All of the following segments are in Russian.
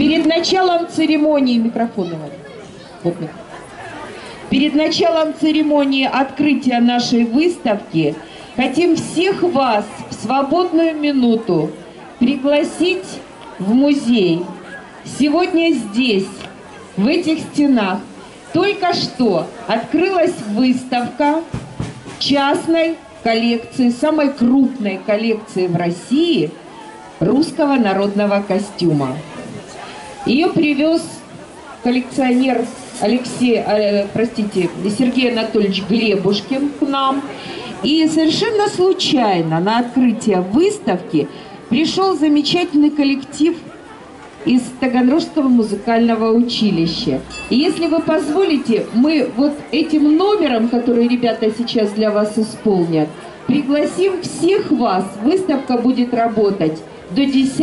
Перед началом церемонии микрофона. Валя. Вот. Перед началом церемонии открытия нашей выставки хотим всех вас в свободную минуту пригласить в музей. Сегодня здесь, в этих стенах, только что открылась выставка частной коллекции, самой крупной коллекции в России русского народного костюма. Ее привез коллекционер Алексей, э, простите, Сергей Анатольевич Глебушкин к нам. И совершенно случайно на открытие выставки пришел замечательный коллектив из Таганрожского музыкального училища. И если вы позволите, мы вот этим номером, который ребята сейчас для вас исполнят, пригласим всех вас. Выставка будет работать до 10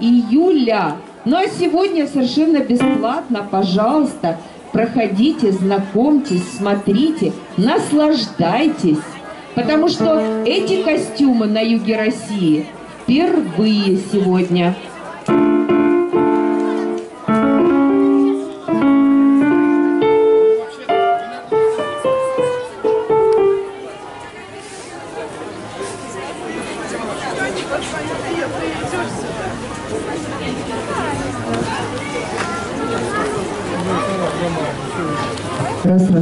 июля. Ну а сегодня совершенно бесплатно, пожалуйста, проходите, знакомьтесь, смотрите, наслаждайтесь. Потому что эти костюмы на юге России впервые сегодня. Раз, раз.